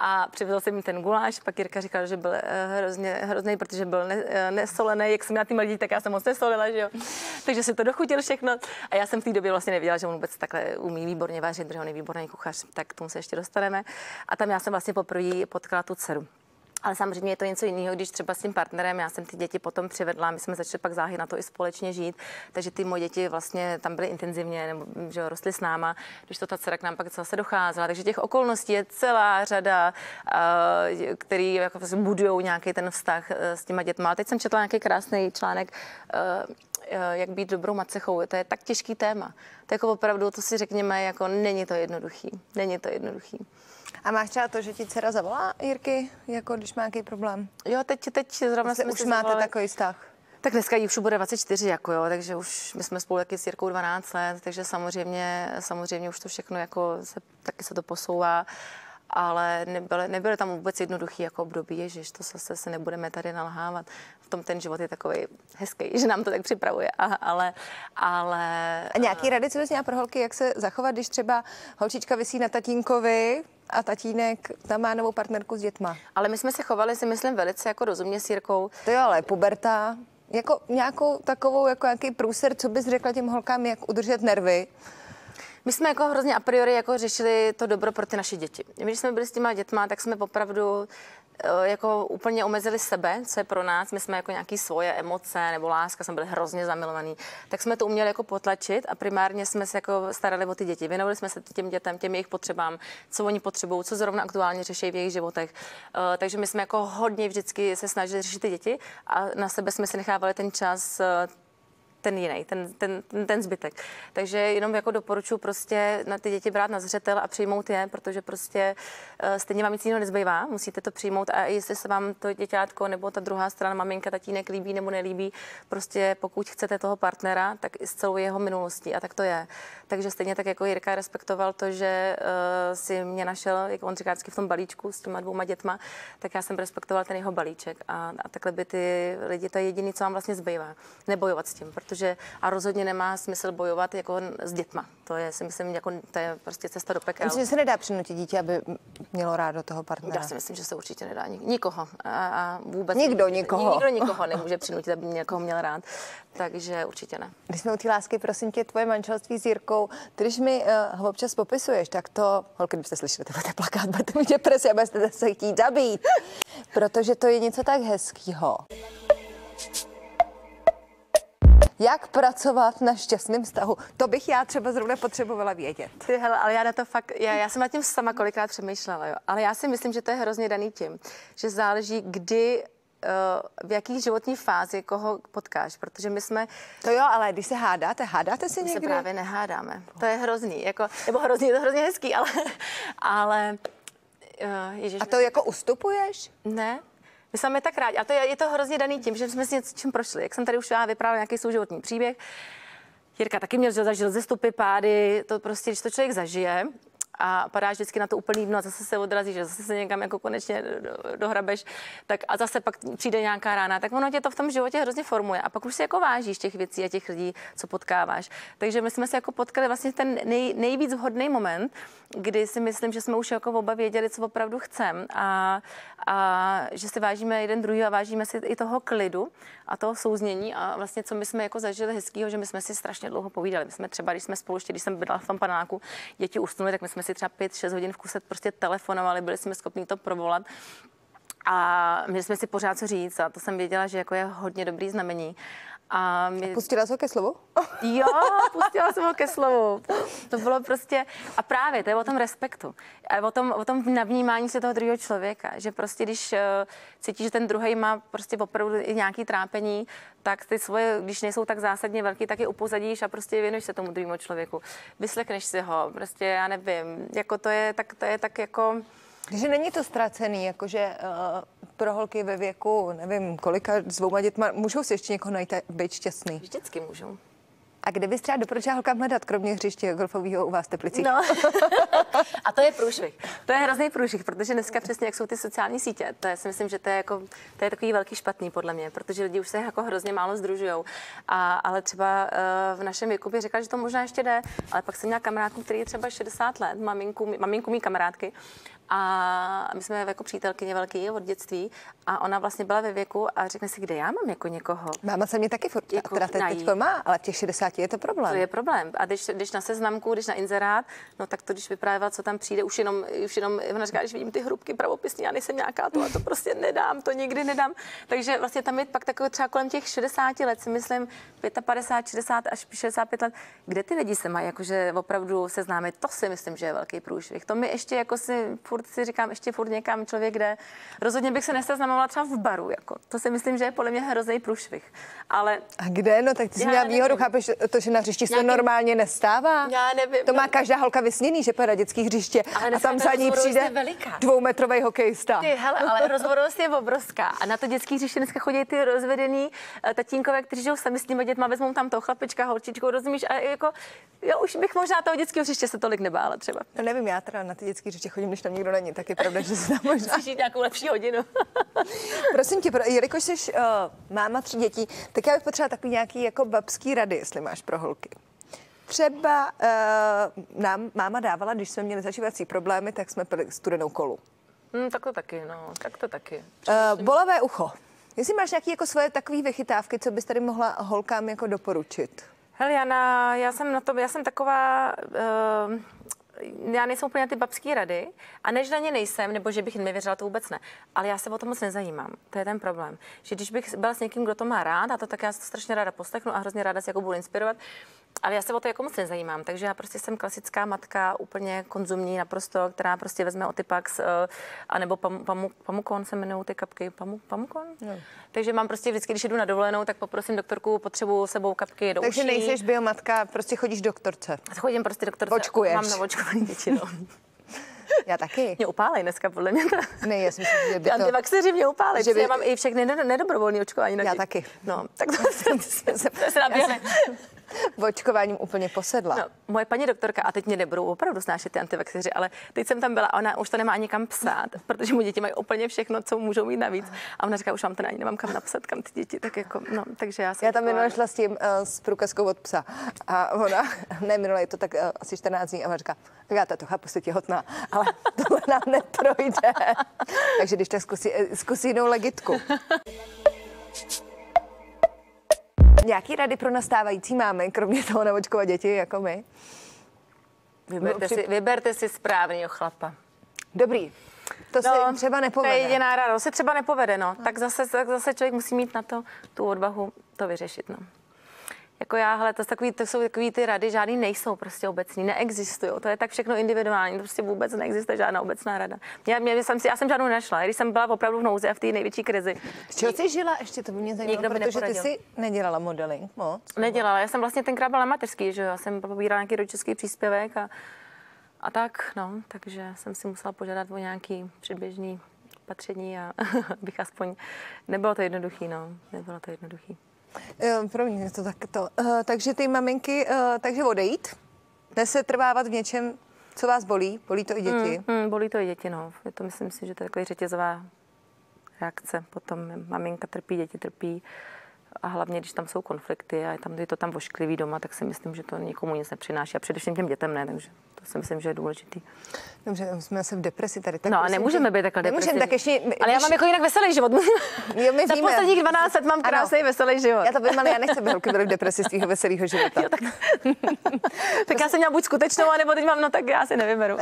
A přivezl jsem mi ten guláš, pak Jirka říkal, že byl eh, hrozně, hrozný, protože byl ne, eh, nesolený, jak jsem měla ty děti, tak já jsem moc nesolila, že jo. Takže si to dochutil všechno. A já jsem v té době vlastně nevěděla, že on vůbec takhle umí výborně vařit, protože on je výborný kuchař, tak tomu se ještě dostaneme. A tam já jsem vlastně poprvé potkala tu dceru. Ale samozřejmě je to něco jiného, když třeba s tím partnerem, já jsem ty děti potom přivedla, my jsme začali pak záhy na to i společně žít, takže ty moje děti vlastně tam byly intenzivně, nebo že rostly s náma, když to ta dcera k nám pak zase docházela, takže těch okolností je celá řada, uh, který jako budují nějaký ten vztah uh, s těma dětma. Ale teď jsem četla nějaký krásný článek, uh, jak být dobrou macechou. To je tak těžký téma. To jako opravdu, to si řekněme, jako není to jednoduchý. Není to jednoduchý. A máš třeba to, že ti dcera zavolá Jirky, jako když má nějaký problém? Jo, teď, teď zrovna Jste, jsme už máte zavolali- takový vztah. Tak dneska jí už bude 24, jako jo, takže už my jsme spolu taky s Jirkou 12 let, takže samozřejmě, samozřejmě už to všechno jako se, taky se to posouvá, ale nebyly, nebyly tam vůbec jednoduchý jako období, ježiš, to zase se nebudeme tady nalhávat. V tom ten život je takový hezký, že nám to tak připravuje, a, ale, ale A nějaký rady, co bys měla pro holky, jak se zachovat, když třeba holčička vysí na tatínkovi a tatínek tam má novou partnerku s dětma? ale my jsme se chovali, si myslím, velice jako rozumně s Jirkou. To jo, ale puberta, jako nějakou takovou, jako nějaký průser, co bys řekla těm holkám, jak udržet nervy? My jsme jako hrozně a priori jako řešili to dobro pro ty naše děti. My, když jsme byli s těma dětma, tak jsme opravdu jako úplně omezili sebe, co je pro nás. My jsme jako nějaký svoje emoce nebo láska, jsme byli hrozně zamilovaní. Tak jsme to uměli jako potlačit a primárně jsme se jako starali o ty děti. Věnovali jsme se těm dětem, těm jejich potřebám, co oni potřebují, co zrovna aktuálně řeší v jejich životech. Eh, Takže my jsme jako hodně vždycky se snažili řešit ty děti a na sebe jsme si nechávali ten čas eh, ten jiný, ten, ten, ten, ten zbytek. Takže jenom jako doporučuji prostě na ty děti brát na zřetel a přijmout je, protože prostě uh, stejně vám nic jiného nezbývá, musíte to přijmout a jestli se vám to děťátko nebo ta druhá strana, maminka, tatínek líbí nebo nelíbí, prostě pokud chcete toho partnera, tak i s celou jeho minulostí a tak to je. Takže stejně tak jako Jirka respektoval to, že uh, si mě našel, jak on říká v tom balíčku s těma dvouma dětma, tak já jsem respektoval ten jeho balíček a, a takhle by ty lidi, to je jediné, co vám vlastně zbývá, nebojovat s tím, protože a rozhodně nemá smysl bojovat jako s dětma. To je, si myslím, jako, to je prostě cesta do pekel. Myslím, že se nedá přinutit dítě, aby mělo rádo toho partnera. Já si myslím, že se určitě nedá nik- nikoho. A, a vůbec Nikdo nikoho. Nikdo nikoho nemůže přinutit, aby někoho měl rád. Takže určitě ne. Když jsme u té lásky, prosím tě, tvoje manželství s Jirkou, když mi uh, ho občas popisuješ, tak to, holky, kdybyste slyšeli, to budete plakát, budete mít depresi a budete se chtít zabít, protože to je něco tak hezkýho. Jak pracovat na šťastném vztahu? To bych já třeba zrovna potřebovala vědět. Ty, hele, ale já na to fakt, já, já jsem nad tím sama kolikrát přemýšlela, jo. Ale já si myslím, že to je hrozně daný tím, že záleží, kdy uh, v jaký životní fázi koho potkáš, protože my jsme To jo, ale když se hádáte, hádáte se my se někdy? právě nehádáme. To je hrozný, jako, nebo hrozný, je to hrozně hezký, ale, ale uh, ježiš, A to jako ustupuješ? Ne, my jsme tak rádi. A to je, je to hrozně daný tím, že jsme si něčím prošli. Jak jsem tady už já vyprávěla nějaký svůj životní příběh, Jirka taky měl, zažil zestupy, pády, to prostě, když to člověk zažije, a padáš vždycky na to úplný dno a zase se odrazíš, že zase se někam jako konečně do- dohrabeš, tak a zase pak přijde nějaká rána, tak ono tě to v tom životě hrozně formuje a pak už si jako vážíš těch věcí a těch lidí, co potkáváš. Takže my jsme se jako potkali vlastně ten nej, nejvíc vhodný moment, kdy si myslím, že jsme už jako oba věděli, co opravdu chceme a, a že si vážíme jeden druhý a vážíme si i toho klidu a toho souznění a vlastně, co my jsme jako zažili hezkýho, že my jsme si strašně dlouho povídali. My jsme třeba, když jsme spolu když jsem bydlela v tom panáku, děti usnuly, tak my jsme si třeba 5-6 hodin v kuse prostě telefonovali, byli jsme schopni to provolat. A měli jsme si pořád co říct a to jsem věděla, že jako je hodně dobrý znamení. A my... Pustila jsi ho ke slovu? Jo, pustila jsem ho ke slovu. To bylo prostě, a právě to je o tom respektu. A o tom, o tom navnímání se toho druhého člověka, že prostě když uh, cítíš, že ten druhý má prostě opravdu i nějaký trápení, tak ty svoje, když nejsou tak zásadně velký, tak je upozadíš a prostě věnuješ se tomu druhému člověku. Vyslekneš si ho, prostě já nevím, jako to je tak, to je tak jako, Takže není to ztracený, jakože uh, pro holky ve věku, nevím, kolika s dvouma dětma, můžou si ještě někoho najít a být šťastný. vždycky můžou. A kde bys třeba doporučila holkám hledat, kromě hřiště golfového u vás v Teplicích? No. a to je průšvih. To je hrozný průšvih, protože dneska přesně jak jsou ty sociální sítě, to je, si myslím, že to je, jako, to je takový velký špatný podle mě, protože lidi už se jako hrozně málo združují. A, ale třeba uh, v našem věku bych řekla, že to možná ještě jde, ale pak jsem měla kamarádku, který je třeba 60 let, maminku, maminku mý kamarádky, a my jsme jako přítelkyně velký od dětství a ona vlastně byla ve věku a řekne si, kde já mám jako někoho. Máma se mě taky furt jako teda teď má, ale v těch 60 je to problém. To je problém. A když, když na seznamku, když na inzerát, no tak to, když vyprávěla, co tam přijde, už jenom, už jenom ona říká, když vidím ty hrubky pravopisní, já nejsem nějaká to a to prostě nedám, to nikdy nedám. Takže vlastně tam je pak takové třeba kolem těch 60 let, si myslím, 55, 60 až 65 let, kde ty lidi se mají jakože opravdu seznámit, to si myslím, že je velký průšvih. To mi ještě jako si furt si říkám, ještě furt někam člověk jde. Rozhodně bych se neseznamovala třeba v baru, jako. To si myslím, že je podle mě hrozný průšvih. Ale... A kde? No tak ty jsi měla výhodu, chápeš, to, že na hřišti se Nějaký... normálně nestává. Já nevím. To má no. každá holka vysněný, že pojede dětský hřiště ale a tam za ní přijde dvoumetrový hokejista. Ty, hele, ale rozvorost je obrovská. A na to dětský hřiště dneska chodí ty rozvedený uh, tatínkové, kteří žijou sami s těma dětma, vezmou tam toho chlapička, holčičku, rozumíš? A jako, já už bych možná toho dětského hřiště se tolik nebála třeba. No nevím, já teda na ty dětské hřiště chodím, když tam nikdo není tak je pravda, že se tam možná... Musíš nějakou lepší hodinu. Prosím tě, jelikož jsi uh, máma tří dětí, tak já bych potřebovala takový nějaký jako babský rady, jestli máš pro holky. Třeba uh, nám máma dávala, když jsme měli zažívací problémy, tak jsme pili studenou kolu. Hmm, tak to taky, no, tak to taky. Uh, bolavé ucho. Jestli máš nějaké jako svoje takové vychytávky, co bys tady mohla holkám jako doporučit? Hele, Jana, já jsem na tom, já jsem taková, uh, já nejsem úplně ty babské rady a než na ně nejsem, nebo že bych jim nevěřila, to vůbec ne. Ale já se o to moc nezajímám. To je ten problém. Že když bych byla s někým, kdo to má rád, a to tak já to strašně ráda poslechnu a hrozně ráda se jako budu inspirovat, ale já se o to jako moc nezajímám, takže já prostě jsem klasická matka, úplně konzumní naprosto, která prostě vezme Otypax, uh, anebo pam, pamu, Pamukon se jmenují ty kapky, pamu, Pamukon? No. Takže mám prostě vždycky, když jdu na dovolenou, tak poprosím doktorku, potřebuji sebou kapky do Takže uší. nejseš biomatka, prostě chodíš doktorce. Chodím prostě doktorce. Očkuješ. Mám na očkování děti, no. Já taky. Mě upálej dneska, podle mě. Ne, já si myslím, že by to... Antivaxeři mě upálej, že by... já mám i všechny nedobrovolné očkování. Já taky. No, tak to, to, to, to se naběhne. Očkováním úplně posedla. No, moje paní doktorka, a teď mě nebudou opravdu snášet ty antivaxeři, ale teď jsem tam byla a ona už to nemá ani kam psát, protože mu děti mají úplně všechno, co můžou mít navíc. A ona říká, už vám to ani nemám kam napsat, kam ty děti, tak jako, no, takže já jsem Já tam minule šla s tím, uh, s průkazkou od psa a ona, ne minule, je to tak uh, asi 14 dní a ona říká, já to chápu, jsi těhotná, ale tohle nám neprojde. takže když tak zkusí, eh, zkusí jinou legitku. Nějaký rady pro nastávající máme, kromě toho naočkovat děti jako my? Vyberte, no, si, vyberte si správného chlapa. Dobrý. To no, se třeba nepovede. To je jediná rada. To se třeba nepovede, no. no. Tak, zase, tak zase člověk musí mít na to tu odvahu to vyřešit, no jako já, hele, to, takový, to jsou takový ty rady, žádný nejsou prostě obecní, neexistují. To je tak všechno individuální, to prostě vůbec neexistuje žádná obecná rada. Já, mě, jsem si, já jsem žádnou našla, když jsem byla opravdu v nouzi a v té největší krizi. Z čeho jsi žila? Ještě to by mě zajímalo, Nikdo protože ty jsi nedělala modeling moc. Nedělala, já jsem vlastně tenkrát byla mateřský, že já jsem pobírala nějaký rodičovský příspěvek a, a tak, no, takže jsem si musela požádat o nějaký předběžný patření a bych aspoň, nebylo to jednoduchý, no, nebylo to jednoduchý. Pro mě je to tak to. Uh, takže ty maminky, uh, takže odejít, nesetrvávat v něčem, co vás bolí, bolí to i děti? Mm, mm, bolí to i děti, no. Je to, myslím si, že to je takový řetězová reakce. Potom maminka trpí, děti trpí. A hlavně, když tam jsou konflikty a je, tam, je to tam vošklivý doma, tak si myslím, že to nikomu nic nepřináší. A především těm dětem ne, takže to si myslím, že je důležitý. Dobře, jsme se v depresi tady. Tak no a nemůžeme být takhle depresivní. tak ještě, ale já mám jako jinak veselý život. Jo, my Za víme. posledních 12 let mám krásný veselý život. Já to vím, ale já nechci být holky v depresi z tvého veselého života. Jo, tak... tak já jsem měla buď skutečnou, anebo teď mám, no tak já si nevyberu.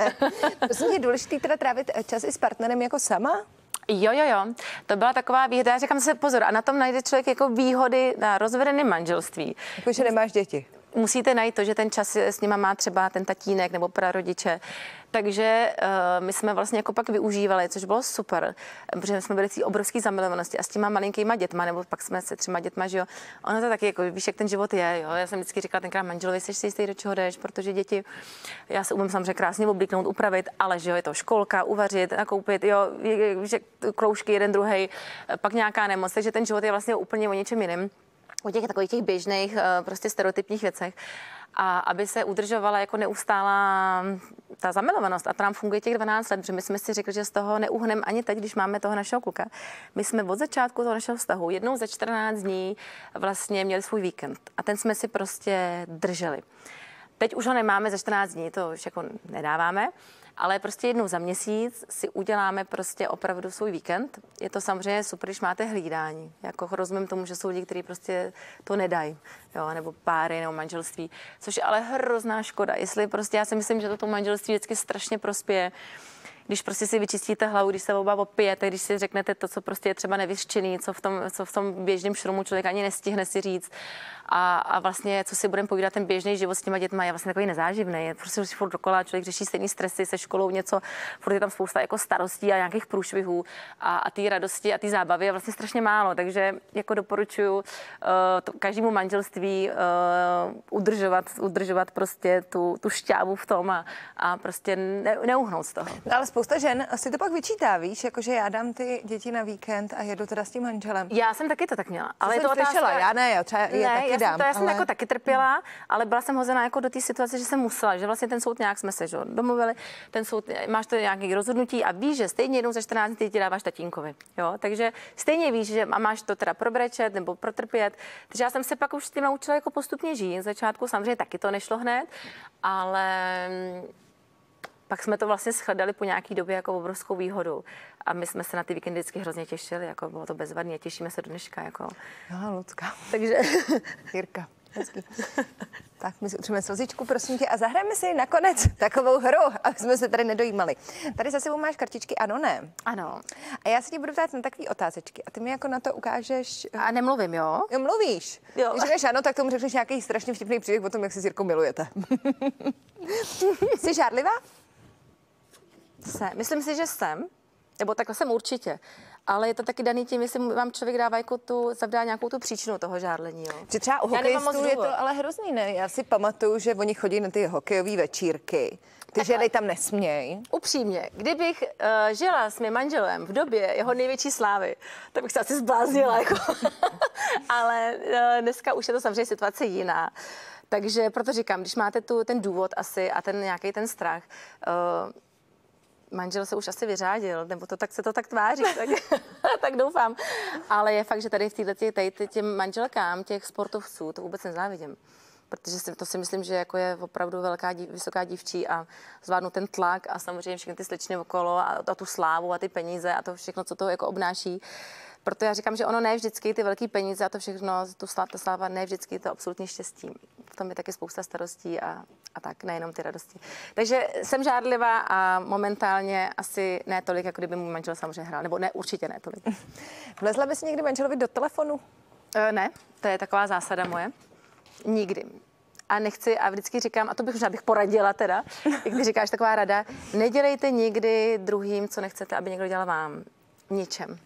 Prosím, je důležité teda trávit čas i s partnerem jako sama? Jo, jo, jo. To byla taková výhoda. Já říkám se pozor, a na tom najde člověk jako výhody na rozvedeném manželství. Jako, že nemáš děti musíte najít to, že ten čas s nima má třeba ten tatínek nebo prarodiče. Takže uh, my jsme vlastně jako pak využívali, což bylo super, protože jsme byli v obrovské zamilovanosti a s těma malinkýma dětma, nebo pak jsme se třema dětma, že jo. Ono to taky, jako víš, jak ten život je, jo. Já jsem vždycky říkala tenkrát manželovi, jsi si jistý, do čeho jdeš, protože děti, já se umím samozřejmě krásně oblíknout, upravit, ale že jo, je to školka, uvařit, nakoupit, jo, víš, kroužky jeden druhý, pak nějaká nemoc, takže ten život je vlastně úplně o něčem jiném. O těch takových těch běžných, eh, prostě stereotypních věcech. A aby se udržovala jako neustálá ta zamilovanost a tam funguje těch 12 let, protože my jsme si řekli, že z toho neuhneme ani teď, když máme toho našeho kluka. My jsme od začátku toho našeho vztahu jednou za 14 dní vlastně měli svůj víkend a ten jsme si prostě drželi. Teď už ho nemáme za 14 dní, to už jako nedáváme, ale prostě jednou za měsíc si uděláme prostě opravdu svůj víkend. Je to samozřejmě super, když máte hlídání. Jako rozumím tomu, že jsou lidi, kteří prostě to nedají, jo, nebo páry, nebo manželství, což je ale hrozná škoda. Jestli prostě, já si myslím, že to to manželství vždycky strašně prospěje, když prostě si vyčistíte hlavu, když se oba opijete, když si řeknete to, co prostě je třeba nevyřčený, co v tom, co v tom běžném šrumu člověk ani nestihne si říct. A, a vlastně, co si budeme povídat, ten běžný život s těma dětma je vlastně takový nezáživný. Je prostě furt dokola, člověk řeší stejný stresy se školou, něco, furt je tam spousta jako starostí a nějakých průšvihů a, a té radosti a té zábavy je vlastně strašně málo. Takže jako doporučuji uh, každému manželství uh, udržovat, udržovat prostě tu, tu šťávu v tom a, a prostě ne, neuhnout z toho. Ale spousta žen si to pak vyčítá, víš, jakože já dám ty děti na víkend a jedu teda s tím manželem. Já jsem taky to tak měla. Ale je to otázka... Slyšela, já ne, já třeba je ne, taky já dám. Jsem, to já jsem ale... jako taky trpěla, ale byla jsem hozená jako do té situace, že jsem musela, že vlastně ten soud nějak jsme se že, domluvili, ten soud, máš to nějaký rozhodnutí a víš, že stejně jednou za 14 dní ti dáváš tatínkovi. Jo? Takže stejně víš, že a máš to teda probrečet nebo protrpět. Takže já jsem se pak už s tím naučila jako postupně žít. V začátku samozřejmě taky to nešlo hned, ale pak jsme to vlastně shledali po nějaký době jako obrovskou výhodu. A my jsme se na ty víkendy vždycky hrozně těšili, jako bylo to bezvadné a těšíme se do dneška. Jako. No, Lucka. Takže... Jirka. Tak my si utřeme slzičku, prosím tě, a zahrajeme si nakonec takovou hru, aby jsme se tady nedojímali. Tady za sebou máš kartičky ano, ne. Ano. A já se ti budu ptát na takové otázečky a ty mi jako na to ukážeš. A nemluvím, jo? Jo, mluvíš. Jo. Když řekneš ano, tak tomu řekneš nějaký strašně vtipný příběh o tom, jak si s Jirkou milujete. Jsi žádlivá? Jsem. Myslím si, že jsem. Nebo takhle jsem určitě. Ale je to taky daný tím, jestli vám člověk dává jako tu, zavdá nějakou tu příčinu toho žárlení. Jo. Že třeba u hokejistů je to ale hrozný, ne? Já si pamatuju, že oni chodí na ty hokejové večírky. Ty ženy tam nesmějí. Upřímně, kdybych uh, žila s mým manželem v době jeho největší slávy, tak bych se asi zbláznila. Jako. ale uh, dneska už je to samozřejmě situace jiná. Takže proto říkám, když máte tu, ten důvod asi a ten nějaký ten strach, uh, manžel se už asi vyřádil, nebo to tak se to tak tváří, tak, tak doufám. Ale je fakt, že tady v této tady těm manželkám těch sportovců to vůbec nezávidím. Protože si, to si myslím, že jako je opravdu velká, vysoká dívčí a zvládnu ten tlak a samozřejmě všechny ty slečny okolo a, a tu slávu a ty peníze a to všechno, co to jako obnáší. Proto já říkám, že ono ne vždycky ty velké peníze a to všechno, tu sláva, ta sláva ne vždycky to absolutně štěstí. V tom je taky spousta starostí a, a tak, nejenom ty radosti. Takže jsem žádlivá a momentálně asi ne tolik, jako kdyby můj manžel samozřejmě hrál. Nebo ne, určitě ne tolik. Vlezla bys někdy manželovi do telefonu? E, ne, to je taková zásada moje. Nikdy. A nechci, a vždycky říkám, a to bych možná bych poradila teda, jak ty říkáš, taková rada, nedělejte nikdy druhým, co nechcete, aby někdo dělal vám. Ničem.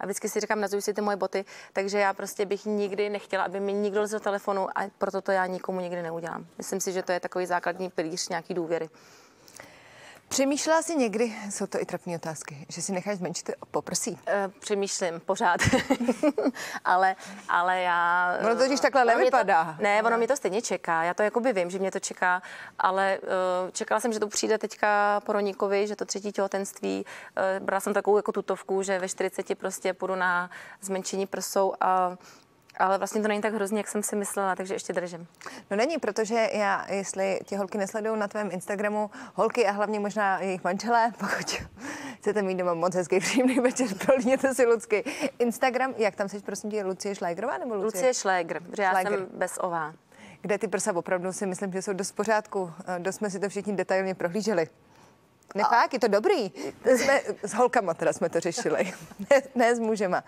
A vždycky si říkám, nazuj si ty moje boty, takže já prostě bych nikdy nechtěla, aby mi nikdo z telefonu a proto to já nikomu nikdy neudělám. Myslím si, že to je takový základní pilíř nějaký důvěry. Přemýšlela jsi někdy, jsou to i trapné otázky, že si necháš zmenšit poprsí? E, přemýšlím pořád, ale, ale já... Ono to když takhle nevypadá. To, ne, ono mě to stejně čeká, já to jakoby vím, že mě to čeká, ale uh, čekala jsem, že to přijde teďka po Roníkovi, že to třetí těhotenství, uh, brala jsem takovou jako tutovku, že ve 40 prostě půjdu na zmenšení prsou a ale vlastně to není tak hrozně, jak jsem si myslela, takže ještě držím. No není, protože já, jestli ti holky nesledují na tvém Instagramu, holky a hlavně možná jejich manželé, pokud chcete mít doma moc hezký příjemný večer, prolíněte si Lucky. Instagram, jak tam jsi, prosím tě, Lucie Šlégrová nebo Lucie? Lucie Šlégr, protože já jsem bez ová. Kde ty prsa opravdu si myslím, že jsou dost v pořádku. Dost jsme si to všichni detailně prohlíželi. Ne, fakt, je to dobrý. Jsme, s holkama teda jsme to řešili, ne, ne s mužema.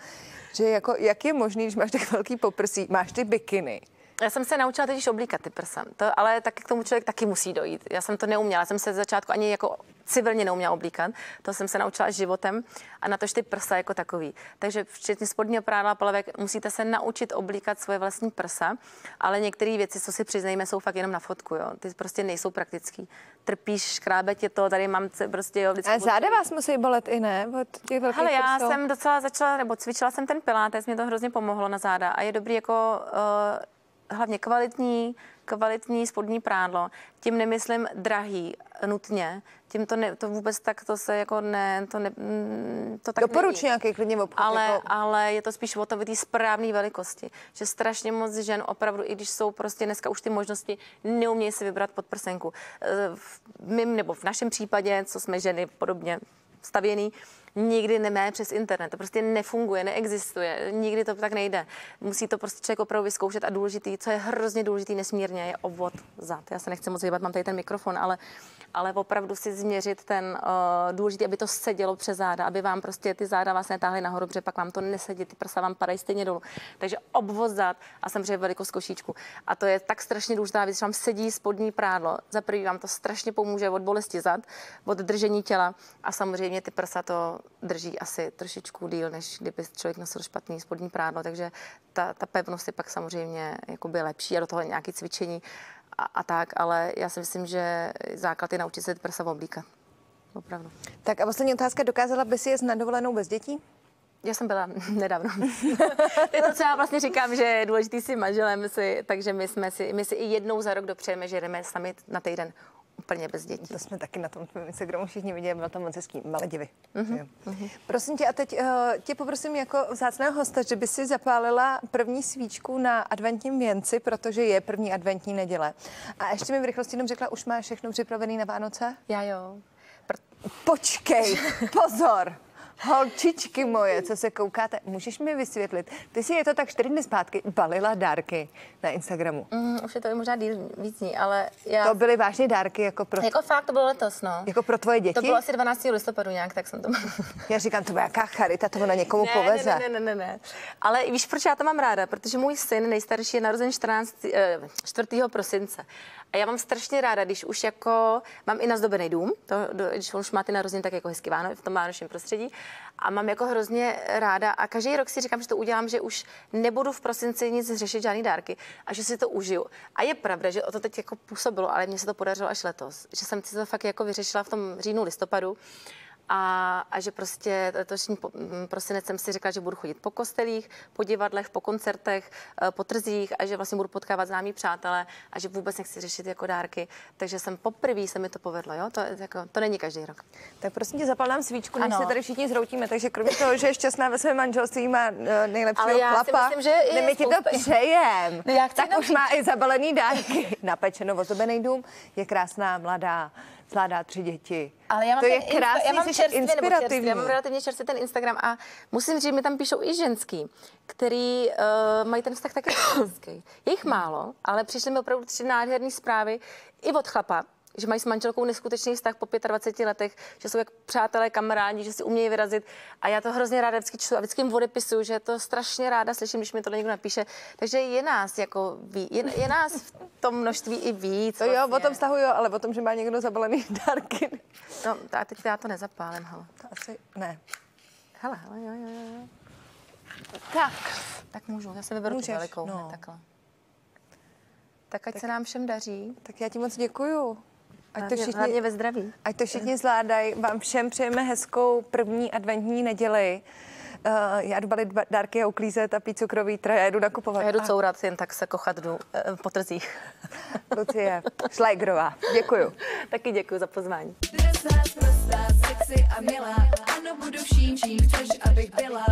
Že jako, jak je možný, když máš tak velký poprsí, máš ty bikiny, Já jsem se naučila teď oblíkat ty prsa, to, ale tak k tomu člověk taky musí dojít. Já jsem to neuměla, já jsem se z začátku ani jako civilně neuměla oblíkat, to jsem se naučila životem a na tož ty prsa jako takový. Takže včetně spodního prádla polavek musíte se naučit oblíkat svoje vlastní prsa, ale některé věci, co si přiznejme, jsou fakt jenom na fotku, jo. Ty prostě nejsou praktický. Trpíš, škrábe tě to, tady mám prostě, jo, A záda vás musí bolet i ne? Od těch velkých Hele, já prsou? jsem docela začala, nebo cvičila jsem ten pilates, mě to hrozně pomohlo na záda a je dobrý jako uh, hlavně kvalitní, kvalitní spodní prádlo. Tím nemyslím drahý nutně, tím to, ne, to vůbec tak, to se jako ne, to, ne, mm, to tak Doporuč není. nějaký klidně obchod. Ale, jako... ale je to spíš o tom, té správné velikosti. Že strašně moc žen opravdu, i když jsou prostě dneska už ty možnosti, neumějí si vybrat podprsenku. Eh, V mým nebo v našem případě, co jsme ženy podobně stavěný, nikdy nemáme přes internet. To prostě nefunguje, neexistuje, nikdy to tak nejde. Musí to prostě člověk opravdu vyzkoušet a důležitý, co je hrozně důležitý nesmírně, je obvod zad. Já se nechci moc vybat, mám tady ten mikrofon, ale, ale opravdu si změřit ten uh, důležitý, aby to sedělo přes záda, aby vám prostě ty záda vás netáhly nahoru, protože pak vám to nesedí, ty prsa vám padají stejně dolů. Takže obvod zad a samozřejmě velikost košíčku. A to je tak strašně důležitá věc, že vám sedí spodní prádlo. Za prvý vám to strašně pomůže od bolesti zad, od držení těla a samozřejmě ty prsa to drží asi trošičku díl, než kdyby člověk nosil špatný spodní prádlo, takže ta, ta pevnost je pak samozřejmě jakoby lepší a do toho nějaké cvičení a, a tak, ale já si myslím, že základ je naučit se prsa oblíkat. Opravdu. Tak a poslední otázka, dokázala by si jet na dovolenou bez dětí? Já jsem byla nedávno. to je to, co já vlastně říkám, že je důležitý si manželem, si, takže my, jsme si, my si i jednou za rok dopřejeme, že jdeme sami na týden úplně bez dětí. To jsme taky na tom Instagramu všichni viděli, bylo to moc hezký, Maledivy. Mhm, Uh-huh, Prosím tě, a teď uh, tě poprosím jako vzácného hosta, že by si zapálila první svíčku na adventním věnci, protože je první adventní neděle. A ještě mi v rychlosti jenom řekla, už máš všechno připravené na Vánoce? Já jo. Počkej, pozor! Holčičky moje, co se koukáte, můžeš mi vysvětlit? Ty si je to tak čtyři dny zpátky balila dárky na Instagramu. Mm, už je to i možná díl, víc dní, ale já... To byly vážně dárky jako pro, Jako fakt, to bylo letos, no. jako pro tvoje děti? To bylo asi 12. listopadu nějak, tak jsem to... Já říkám, to jaká charita, to ona někomu ne, poveze. Ne, ne, ne, ne, ne. Ale víš, proč já to mám ráda? Protože můj syn nejstarší je narozen 14, eh, 4. prosince. A já mám strašně ráda, když už jako mám i nazdobený dům, to, když on už má ty narozeniny tak jako hezky váno, v tom vánočním prostředí. A mám jako hrozně ráda a každý rok si říkám, že to udělám, že už nebudu v prosinci nic řešit, žádný dárky a že si to užiju. A je pravda, že o to teď jako působilo, ale mně se to podařilo až letos. Že jsem si to fakt jako vyřešila v tom říjnu, listopadu. A, a že prostě letošní po- m, prosinec jsem si řekla, že budu chodit po kostelích, po divadlech, po koncertech, eh, po trzích a že vlastně budu potkávat známí přátelé a že vůbec nechci řešit jako dárky. Takže jsem poprvé se mi to povedlo, jo? To, jako, to není každý rok. Tak prosím tě, zapal nám svíčku, než Ano. se tady všichni zhroutíme. Takže kromě toho, že je šťastná ve svém manželství, má eh, nejlepšího Ale já si chlapa, myslím, že je my ti to přejem. No já chci tak jenom už má i zabalený dárky. Napečeno ozobený dům, je krásná, mladá, zvládá tři děti. Ale já mám to je krásný, já mám čerstvě, nebo čerstvě, inspirativní. já mám relativně čerstvě ten Instagram a musím říct, že mi tam píšou i ženský, který uh, mají ten vztah taky hezký. Je jich málo, ale přišly mi opravdu tři nádherné zprávy i od chlapa, že mají s manželkou neskutečný vztah po 25 letech, že jsou jak přátelé, kamarádi, že si umějí vyrazit. A já to hrozně ráda vždycky čtu a vždycky jim odepisuju, že to strašně ráda slyším, když mi to někdo napíše. Takže je nás jako ví, je, je nás v tom množství i víc. To jo, vlastně. o tom vztahu jo, ale o tom, že má někdo zabalený dárky. No, a teď já to nezapálím, hele. To asi ne. Hele, hele, jo, jo, jo, jo. Tak, Tak můžu, já se vyberu Můžeš, tu velikou, no. no. takhle. Tak ať tak. se nám všem daří. tak já ti moc děkuju. Ať to všichni, hlavně ve zdraví. Ať to všichni zvládají. Vám všem přejeme hezkou první adventní neděli. Uh, já jdu balit ba- dárky a uklízet a pít cukrový tra, já jdu nakupovat. Já jdu A courat, jen tak se kochat jdu eh, po trzích. Lucie Šlajgrová. Děkuju. Taky děkuji za pozvání. Drsná, prostá, sexy a milá Ano, budu vším, čím chceš, abych byla